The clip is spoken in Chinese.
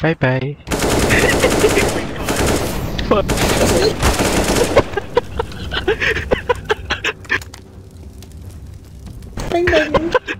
拜拜。哈哈哈哈哈哈。拜拜